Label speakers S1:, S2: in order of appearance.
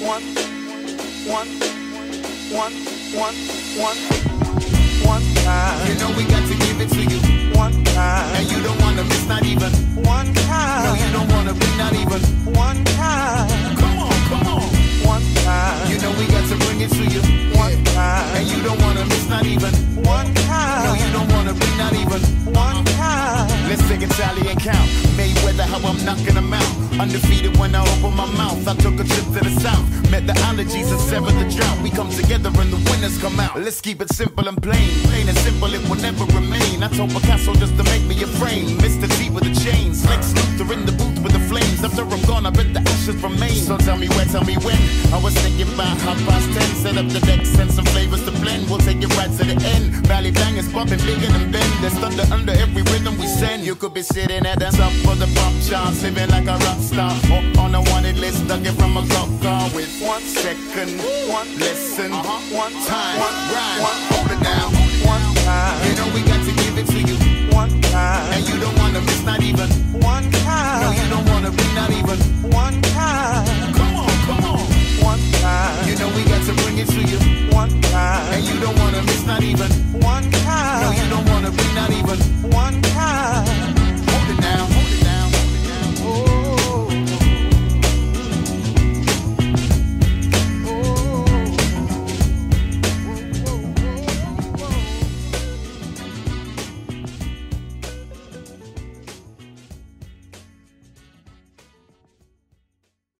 S1: one, one, one, one, one, one time. You know we got to give it to you. One time. And you don't wanna miss not even. One time. No, you don't wanna be not even. One time. Come on, come on. One time. You know we got to bring it to you. One time. And you don't wanna miss not even. One time. No, you don't wanna be not even. One time. Let's take a tally and count. Mayweather, how I'm knocking them out. Undefeated when I open my mouth. I took a trip to the south. The severed the drought. We come together and the winners come out. Let's keep it simple and plain. Plain and simple, it will never remain. I told Picasso just to make me a frame. Mr. T with the chains. Lex Luthor in the booth with the flames. After I'm gone, I bet the ashes remain. So tell me where, tell me when. I was thinking about half past ten. Set up the deck, send some flavors to blend. We'll take it right to the end. Valley bang is bumping bigger than Ben. There's thunder under every rhythm we send. You could be sitting at the top of the pop charts, living like a rock star. Or on a wanted list, dug it from a go with one second, one lesson, uh-huh. one time, one rhyme, one hold it down, one time. You know we got to give it to you one time, and you don't wanna miss not even one time. No, you don't wanna be not even one time. Come on, come on, one time. You know we got to bring it to you one time, and you don't wanna miss not even.